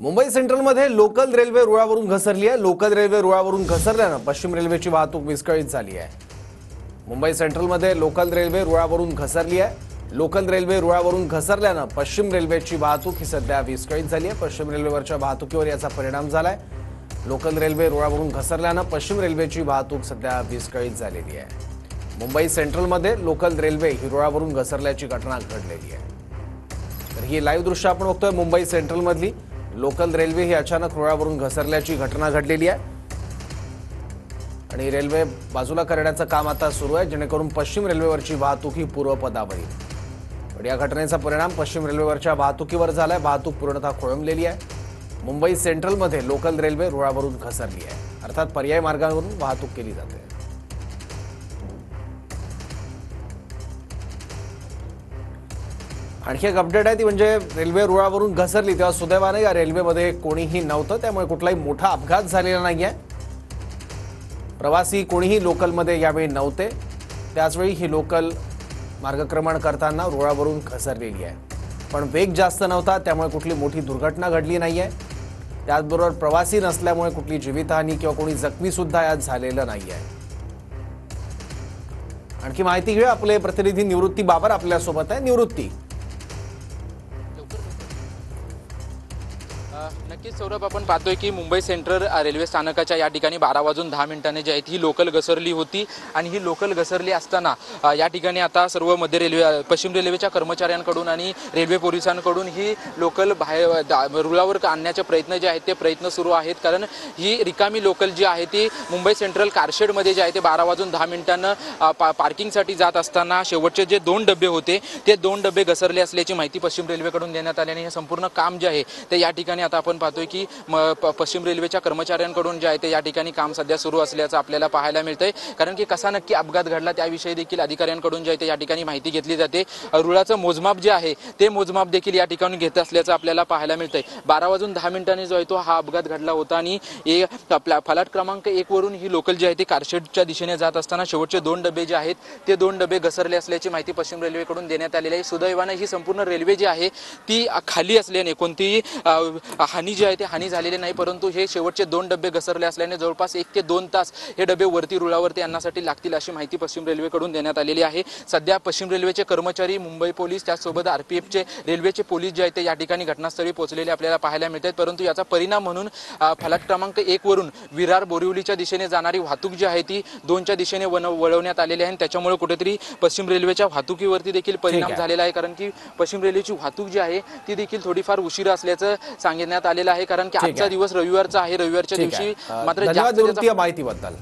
मुंबई सेंट्रलमध्ये local railway रुळावरून घसरली आहे. लोकल रेल्वे रुळावरून घसरल्यानं पश्चिम रेल्वेची वाहतूक विस्कळीत झाली आहे. मुंबई सेंट्रलमध्ये लोकल रेल्वे रुळावरून घसरली आहे. लोकल रेल्वे रुळावरून घसरल्यानं पश्चिम रेल्वेची वाहतूक ही सध्या विस्कळीत झाली आहे. पश्चिम रेल्वेवरच्या वाहतुकीवर याचा परिणाम झाला आहे लोकल रेल्वे रुळावरून घसरल्यानं पश्चिम रेल्वेची वाहतूक सध्या विस्कळीत झालेली आहे. मुंबई सेंट्रलमध्ये लोकल रेल्वे ही रुळावरून घसरल्याची घटना घडलेली आहे. तर ही लाईव्ह दृश्य आपण बघतोय मुंबई सेंट्रलमधली. लोकल रेल्वे ही अचानक रुळावरून घसरल्याची घटना घडलेली आहे. आणि रेल्वे बाजूला करण्याचं काम आता सुरू आहे जेणेकरून पश्चिम रेल्वेवरची वाहतूक ही पूर्वपदावर. येईल पण या घटनेचा परिणाम पश्चिम रेल्वेवरच्या वाहतुकीवर झालाय वाहतूक पूर्णतः खोळंबलेली आहे. मुंबई सेंट्रलमध्ये लोकल रेल्वे रुळावरून घसरली आहे. अर्थात पर्यायी मार्गावरून वाहतूक केली जाते. आणखी एक अपडेट आहे ती म्हणजे रेल्वे रुळावरून घसरली. तेव्हा सुदैवाने या रेल्वेमध्ये कोणीही नव्हतं. त्यामुळे कुठलाही मोठा अपघात झालेला नाही आहे प्रवासी कोणीही लोकलमध्ये यावेळी नव्हते. त्याचवेळी ही लोकल मार्गक्रमण करताना रुळावरून घसरलेली आहे. पण वेग जास्त नव्हता. त्यामुळे कुठली मोठी दुर्घटना घडली नाही आहे त्याचबरोबर प्रवासी नसल्यामुळे कुठली जीवितहानी किंवा कोणी जखमीसुद्धा यात झालेलं नाही आहे आणखी माहिती घेऊया. आपले प्रतिनिधी निवृत्ती बाबर आपल्यासोबत आहे. निवृत्ती. नक्कीच सौरभ आपण पाहतोय की मुंबई सेंट्रल रेल्वे स्थानकाच्या या ठिकाणी बारा वाजून दहा मिनिटांनी जी आहेत ही लोकल घसरली होती आणि ही लोकल घसरली असताना या ठिकाणी आता सर्व मध्य रेल्वे पश्चिम रेल्वेच्या कर्मचाऱ्यांकडून आणि रेल्वे पोलिसांकडून ही लोकल बाहेर दा- रुळावर आणण्याचे प्रयत्न जे आहेत ते प्रयत्न सुरू आहेत. कारण ही रिकामी लोकल जी आहे ती मुंबई सेंट्रल कारशेडमध्ये जे आहे ते बारा वाजून दहा मिनिटांनं पा पार्किंगसाठी जात असताना शेवटचे जे दोन डबे होते ते दोन डबे घसरले असल्याची माहिती पश्चिम रेल्वेकडून देण्यात आल्याने हे संपूर्ण काम जे आहे ते या ठिकाणी आता आपण पाहतोय की प- पश्चिम रेल्वेच्या कर्मचाऱ्यांकडून जे आहे ते या ठिकाणी काम सध्या सुरू असल्याचं आपल्याला पाहायला मिळतंय. कारण की कसा नक्की अपघात घडला त्याविषयी देखील अधिकाऱ्यांकडून जे आहे ते या ठिकाणी माहिती घेतली जाते. रुळाचं मोजमाप जे आहे ते मोजमाप देखील या ठिकाणी घेत असल्याचं आपल्याला पाहायला मिळतंय. बारा वाजून दहा मिनिटांनी जो आहे तो हा अपघात घडला होता आणि फलाट क्रमांक एक वरून ही लोकल जी आहे ती कारशेडच्या दिशेने जात असताना शेवटचे दोन डबे जे आहेत ते दोन डबे घसरले असल्याची माहिती पश्चिम रेल्वेकडून देण्यात आलेली आहे. सुदैवानं ही संपूर्ण रेल्वे जी आहे ती खाली असल्याने कोणतीही हानी जी आहे ती हानी झालेली नाही परंतु हे शेवटचे दोन डबे घसरले असल्याने जवळपास एक ते दोन तास हे डबे वरती रुळावरती आणण्यासाठी लागतील अशी माहिती पश्चिम रेल्वेकडून देण्यात आलेली आहे. सध्या पश्चिम रेल्वेचे कर्मचारी मुंबई पोलीस त्याचसोबत आरपीएफचे रेल्वेचे पोलीस जे आहेत ते या ठिकाणी घटनास्थळी पोहोचलेले आपल्याला पाहायला मिळत आहेत परंतु याचा परिणाम म्हणून अ, फलाट क्रमांक एक वरून विरार बोरिवलीच्या दिशेने जाणारी वाहतूक जी आहे ती दोनच्या दिशेने वन वळवण्यात आलेली आहे आणि त्याच्यामुळे कुठेतरी पश्चिम रेल्वेच्या वाहतुकीवरती देखील परिणाम. झालेला आहे. कारण की पश्चिम रेल्वेची वाहतूक जी आहे ती देखील थोडीफार उशीर असल्याचं सांगण्यात आलेलं आहे कारण की आजचा. दिवस रविवारचा आहे. रविवारच्या दिवशी मात्र माहितीबद्दल.